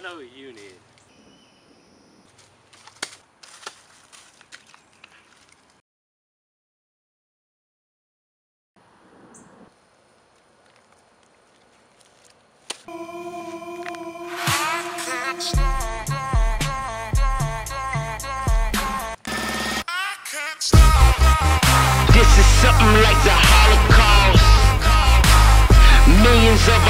I know what you need. This is something like the Holocaust. Millions of